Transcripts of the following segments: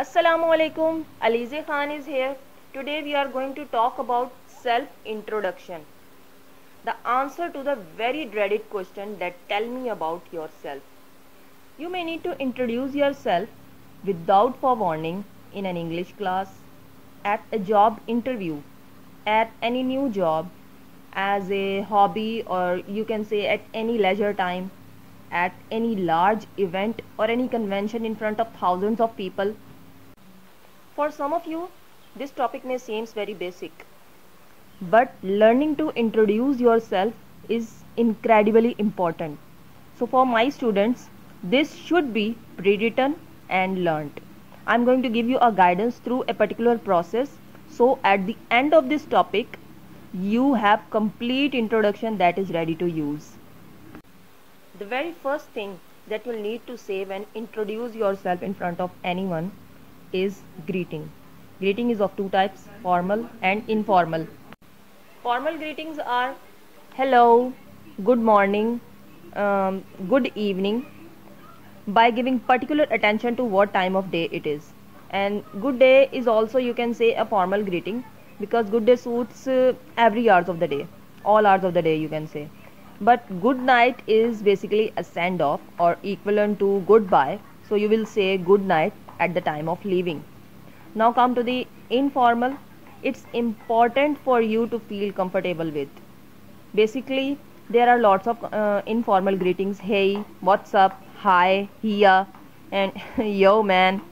Assalamu alaikum. Alizey Khan is here. Today we are going to talk about self introduction. The answer to the very dreaded question that tell me about yourself. You may need to introduce yourself without forewarning in an English class, at a job interview, at any new job, as a hobby, or you can say at any leisure time, at any large event or any convention in front of thousands of people. For some of you, this topic may seems very basic, but learning to introduce yourself is incredibly important. So for my students, this should be pre-written and learnt. I'm going to give you a guidance through a particular process. So at the end of this topic, you have complete introduction that is ready to use. The very first thing that you'll need to say when introduce yourself in front of anyone is greeting. Greeting is of two types, formal and informal. Formal greetings are hello, good morning, um, good evening by giving particular attention to what time of day it is. And good day is also you can say a formal greeting because good day suits uh, every hours of the day, all hours of the day you can say but good night is basically a send off or equivalent to goodbye so you will say good night at the time of leaving. Now come to the informal. It's important for you to feel comfortable with. Basically there are lots of uh, informal greetings. Hey what's up? Hi here and yo man.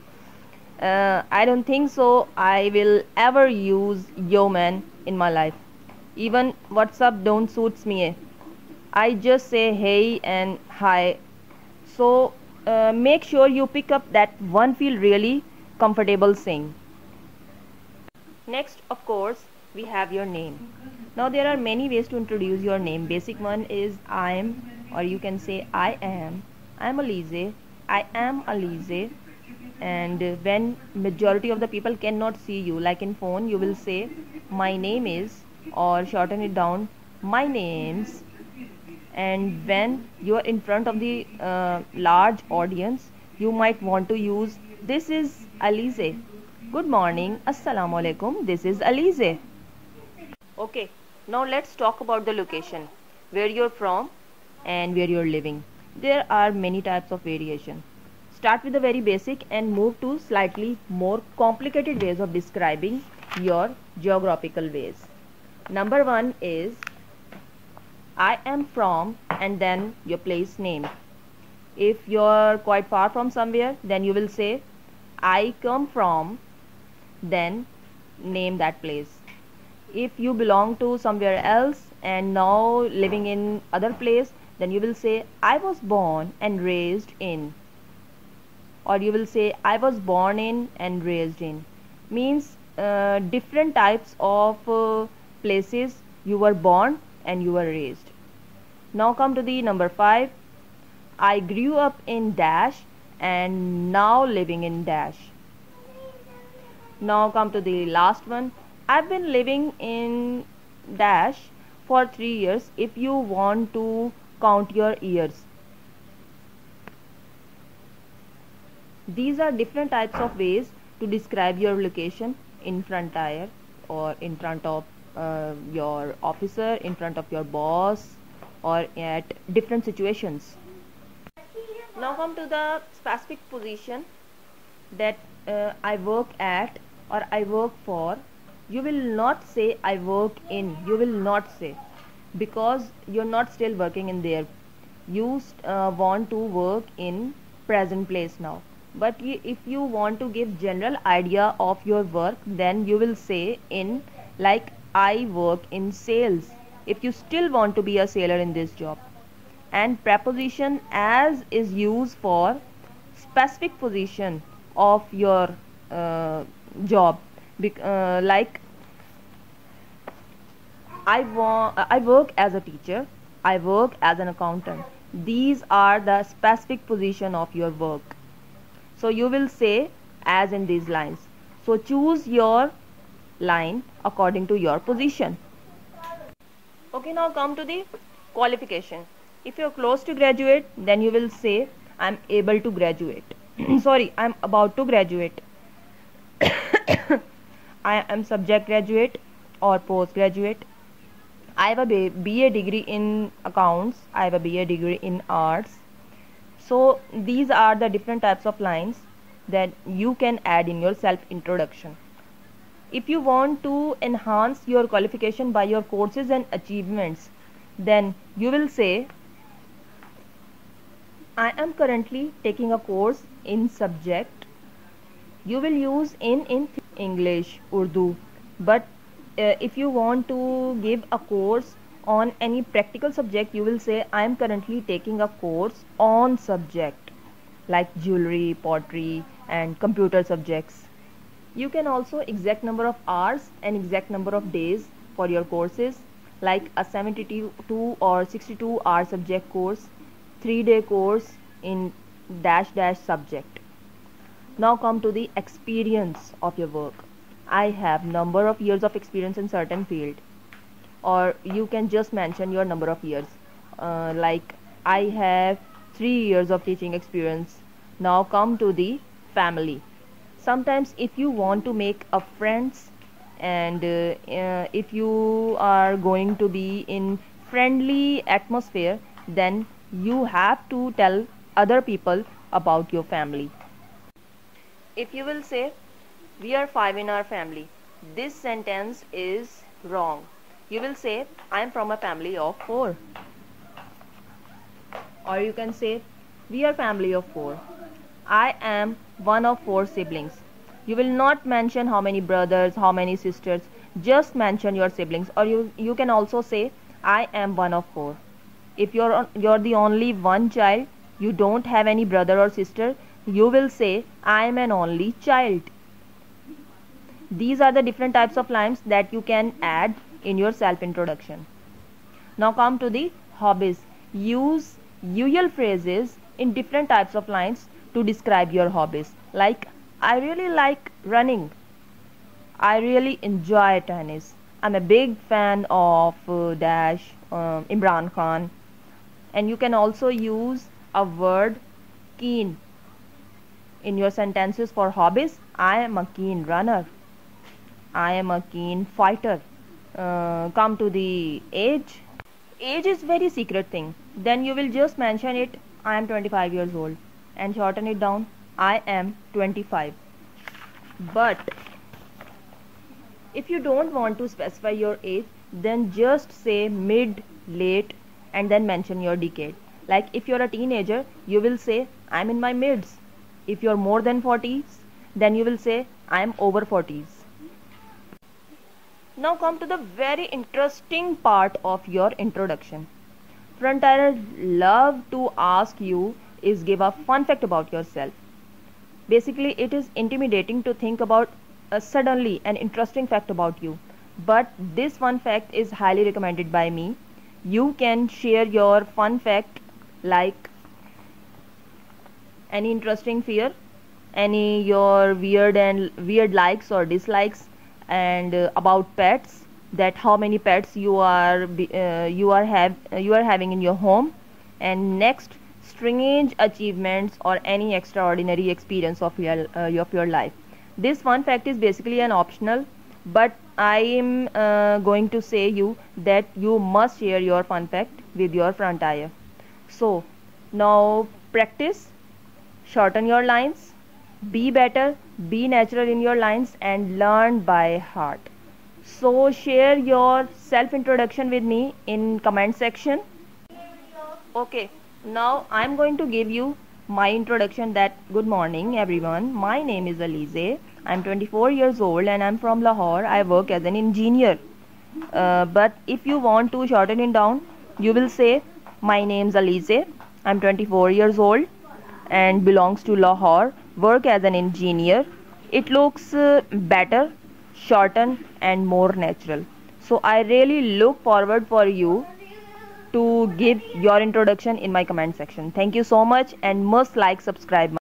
Uh, i don't think so i will ever use yo man in my life. Even what's up don't suits me? I just say hey and hi. So uh, make sure you pick up that one feel really comfortable saying. Next, of course, we have your name. Now there are many ways to introduce your name. Basic one is I am or you can say I am. I am Alizey. I am Alizey. And when majority of the people cannot see you, like in phone, you will say my name is or shorten it down my name's and when you are in front of the uh, large audience you might want to use this is Alizey. Good morning. Assalamu alaikum. This is Alizey. Okay now let's talk about the location where you're from and where you're living. There are many types of variation. Start with the very basic and move to slightly more complicated ways of describing your geographical ways. Number one is I am from and then your place name. If you're quite far from somewhere, then you will say I come from, then name that place. If you belong to somewhere else and now living in other place, then you will say I was born and raised in. Or you will say I was born in and raised in. Means uh, different types of uh, places you were born and you were raised. Now come to the number 5. I grew up in dash and now living in dash. Now come to the last one. I've been living in dash for 3 years if you want to count your years. These are different types of ways to describe your location in front tire or in front of uh, your officer in front of your boss or at different situations. Now come to the specific position that uh, I work at or I work for. You will not say I work in. You will not say because you're not still working in there. You uh, want to work in present place now. But if you want to give general idea of your work then you will say in like I work in sales. If you still want to be a sailor in this job. And preposition as is used for specific position of your uh, job. Uh, like I, want, I work as a teacher. I work as an accountant. These are the specific position of your work. So you will say as in these lines. So choose your line according to your position. Okay, now come to the qualification. If you're close to graduate, then you will say I'm able to graduate. Sorry, I'm about to graduate. I am subject graduate or postgraduate. I have a BA degree in accounts. I have a BA degree in arts. So these are the different types of lines that you can add in your self introduction. If you want to enhance your qualification by your courses and achievements, then you will say I am currently taking a course in subject. You will use in in English, Urdu, but uh, if you want to give a course on any practical subject, you will say I am currently taking a course on subject like jewelry, pottery, and computer subjects. You can also exact number of hours and exact number of days for your courses like a 72 or 62 hour subject course 3 day course in dash dash subject. Now come to the experience of your work. I have number of years of experience in certain field or you can just mention your number of years. Uh, like i have 3 years of teaching experience. Now come to the family sometimes if you want to make a friends and uh, uh, if you are going to be in friendly atmosphere then you have to tell other people about your family. If you will say, we are five in our family, this sentence is wrong. You will say, I am from a family of four. Or you can say, we are family of four. I am one of four siblings. You will not mention how many brothers, how many sisters. Just mention your siblings. Or you, you can also say, I am one of four if you're you're the only one child you don't have any brother or sister you will say i am an only child these are the different types of lines that you can add in your self introduction now come to the hobbies use usual phrases in different types of lines to describe your hobbies. Like i really like running. I really enjoy tennis. I'm a big fan of uh, dash um, imran khan. And you can also use a word keen in your sentences for hobbies. I am a keen runner. I am a keen fighter. Uh, come to the age. Age is very secret thing. Then you will just mention it i am 25 years old and shorten it down i am 25 but if you don't want to specify your age then just say mid late and then mention your decade. Like if you're a teenager, you will say, I'm in my mids. If you're more than 40s, then you will say, I'm over 40s. Now come to the very interesting part of your introduction. Frontierers love to ask you is give a fun fact about yourself. Basically, it is intimidating to think about a suddenly an interesting fact about you. But this fun fact is highly recommended by me you can share your fun fact like any interesting fear any your weird and weird likes or dislikes and uh, about pets that how many pets you are uh, you are have uh, you are having in your home and next strange achievements or any extraordinary experience of your uh, of your life this fun fact is basically an optional but I am uh, going to say you that you must share your fun fact with your frontier. So now practice, shorten your lines, be better, be natural in your lines and learn by heart. So share your self introduction with me in comment section. Okay, now I'm going to give you my introduction that good morning everyone. My name is Alizey I'm 24 years old and I'm from Lahore. I work as an engineer. Uh, but if you want to shorten it down, you will say, My name's Alizey. I'm 24 years old and belongs to Lahore. Work as an engineer. It looks uh, better, shorten and more natural. So I really look forward for you to give your introduction in my comment section. Thank you so much and must like, subscribe.